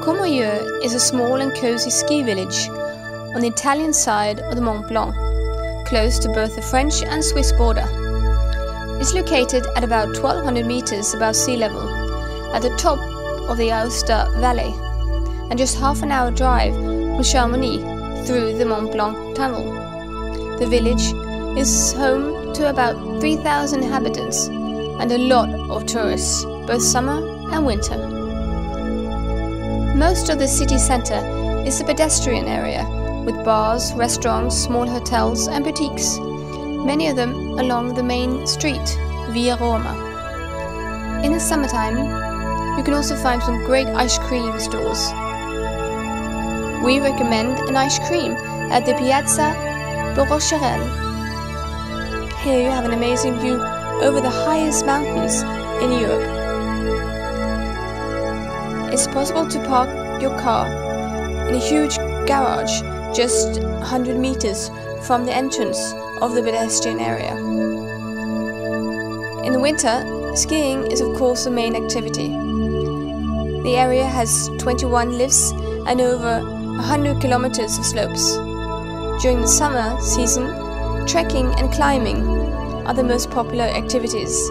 Courmayeur is a small and cozy ski village on the Italian side of the Mont Blanc, close to both the French and Swiss border. It's located at about 1200 meters above sea level, at the top of the Aosta Valley, and just half an hour drive from Chamonix through the Mont Blanc tunnel. The village is home to about 3,000 inhabitants and a lot of tourists, both summer and winter. Most of the city center is a pedestrian area with bars, restaurants, small hotels, and boutiques, many of them along the main street, Via Roma. In the summertime, you can also find some great ice cream stores. We recommend an ice cream at the Piazza Borocherel. Here you have an amazing view over the highest mountains in Europe. It's possible to park your car in a huge garage just 100 meters from the entrance of the pedestrian area. In the winter, skiing is of course the main activity. The area has 21 lifts and over 100 kilometers of slopes. During the summer season, trekking and climbing are the most popular activities.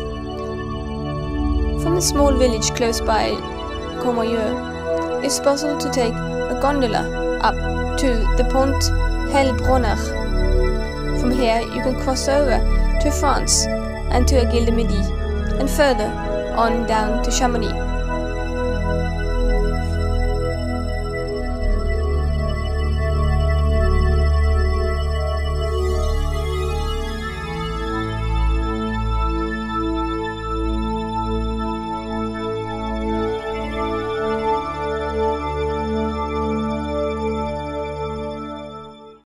From the small village close by Courmayeur, it's possible to take a gondola up to the Pointe Helbronner. From here, you can cross over to France and to Aiguille du Midi, and further on down to Chamonix.